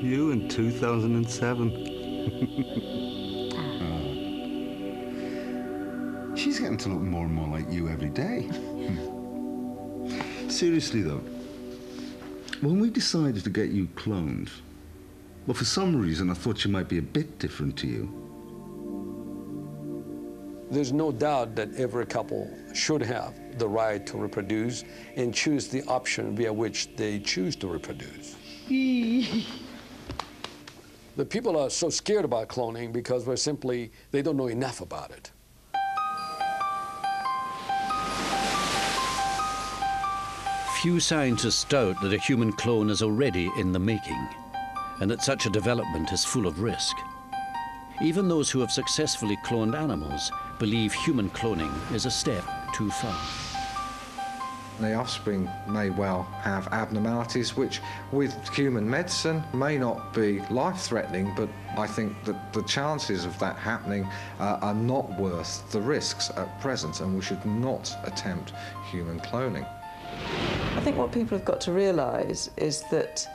2007. Ah. She's getting to look more and more like you every day. Seriously, though, when we decided to get you cloned, well, for some reason, I thought you might be a bit different to you. There's no doubt that every couple should have the right to reproduce and choose the option via which they choose to reproduce. the people are so scared about cloning because we're simply, they don't know enough about it. Few scientists doubt that a human clone is already in the making, and that such a development is full of risk. Even those who have successfully cloned animals believe human cloning is a step too far. The offspring may well have abnormalities which, with human medicine, may not be life-threatening, but I think that the chances of that happening uh, are not worth the risks at present, and we should not attempt human cloning. I think what people have got to realise is that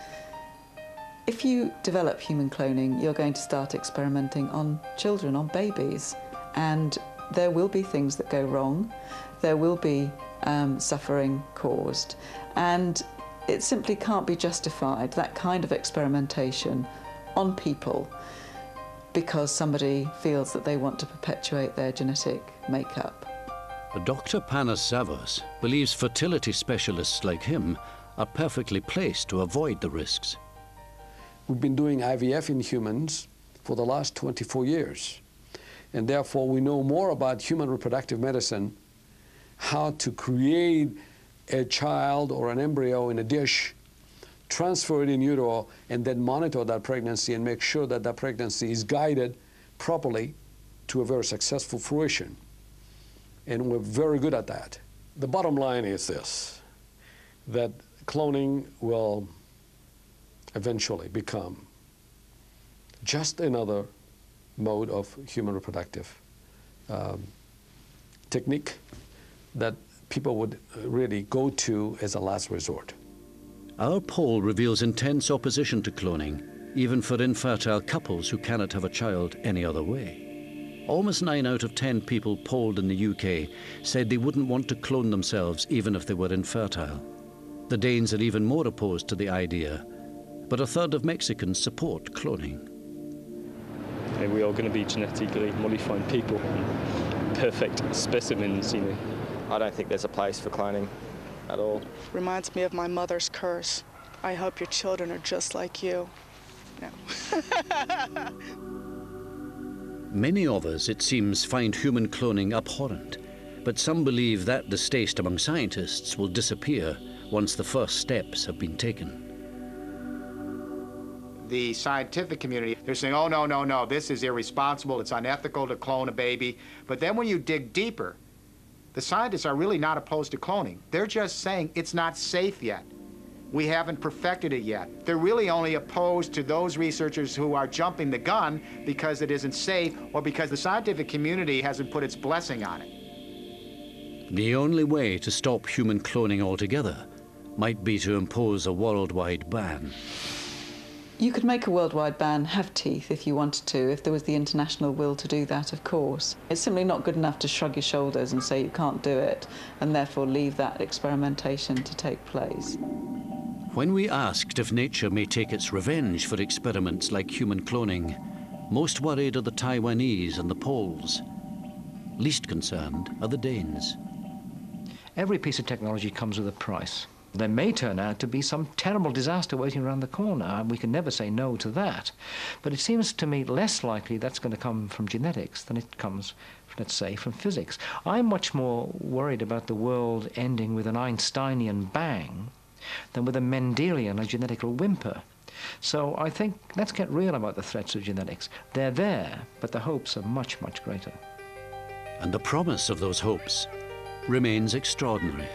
if you develop human cloning, you're going to start experimenting on children, on babies, and there will be things that go wrong. There will be um, suffering caused, and it simply can't be justified, that kind of experimentation on people because somebody feels that they want to perpetuate their genetic makeup. Dr. Panos Zavos believes fertility specialists like him are perfectly placed to avoid the risks. We've been doing IVF in humans for the last 24 years. And therefore, we know more about human reproductive medicine, how to create a child or an embryo in a dish, transfer it in utero, and then monitor that pregnancy and make sure that that pregnancy is guided properly to a very successful fruition. And we're very good at that. The bottom line is this, that cloning will eventually become just another mode of human reproductive um, technique that people would really go to as a last resort. Our poll reveals intense opposition to cloning, even for infertile couples who cannot have a child any other way. Almost 9 out of 10 people polled in the UK said they wouldn't want to clone themselves even if they were infertile. The Danes are even more opposed to the idea but a third of Mexicans support cloning. And we are going to be genetically modifying people, perfect specimens, you know. I don't think there's a place for cloning at all. Reminds me of my mother's curse. I hope your children are just like you. No. Many of us, it seems, find human cloning abhorrent, but some believe that distaste among scientists will disappear once the first steps have been taken the scientific community, they're saying, oh, no, no, no, this is irresponsible, it's unethical to clone a baby. But then when you dig deeper, the scientists are really not opposed to cloning. They're just saying it's not safe yet. We haven't perfected it yet. They're really only opposed to those researchers who are jumping the gun because it isn't safe or because the scientific community hasn't put its blessing on it. The only way to stop human cloning altogether might be to impose a worldwide ban. You could make a worldwide ban have teeth if you wanted to, if there was the international will to do that, of course. It's simply not good enough to shrug your shoulders and say you can't do it, and therefore leave that experimentation to take place. When we asked if nature may take its revenge for experiments like human cloning, most worried are the Taiwanese and the Poles. Least concerned are the Danes. Every piece of technology comes with a price. There may turn out to be some terrible disaster waiting around the corner, and we can never say no to that. But it seems to me less likely that's going to come from genetics than it comes, let's say, from physics. I'm much more worried about the world ending with an Einsteinian bang than with a Mendelian, a genetical whimper. So I think let's get real about the threats of genetics. They're there, but the hopes are much, much greater. And the promise of those hopes remains extraordinary.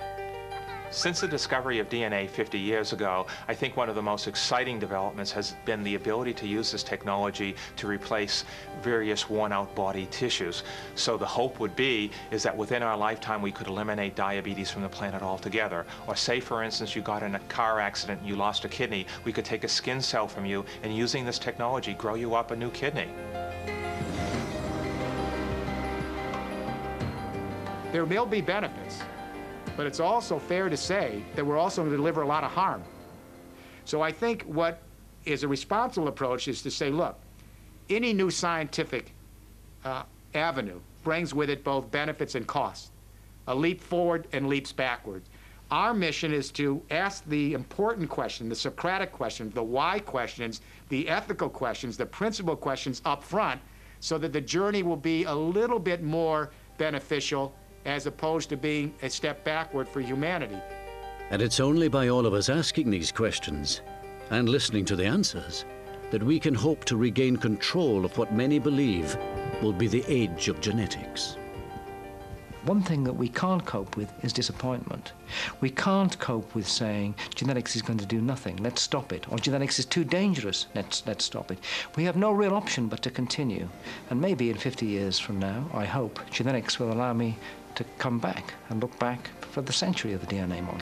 Since the discovery of DNA 50 years ago, I think one of the most exciting developments has been the ability to use this technology to replace various worn-out body tissues. So the hope would be is that within our lifetime we could eliminate diabetes from the planet altogether. Or say, for instance, you got in a car accident and you lost a kidney, we could take a skin cell from you and using this technology grow you up a new kidney. There will be benefits, but it's also fair to say that we're also going to deliver a lot of harm. So I think what is a responsible approach is to say, look, any new scientific uh, avenue brings with it both benefits and costs, a leap forward and leaps backward. Our mission is to ask the important question, the Socratic question, the why questions, the ethical questions, the principle questions up front, so that the journey will be a little bit more beneficial as opposed to being a step backward for humanity. And it's only by all of us asking these questions and listening to the answers that we can hope to regain control of what many believe will be the age of genetics. One thing that we can't cope with is disappointment. We can't cope with saying genetics is going to do nothing, let's stop it, or genetics is too dangerous, let's, let's stop it. We have no real option but to continue. And maybe in 50 years from now, I hope, genetics will allow me to come back and look back for the century of the DNA molecule.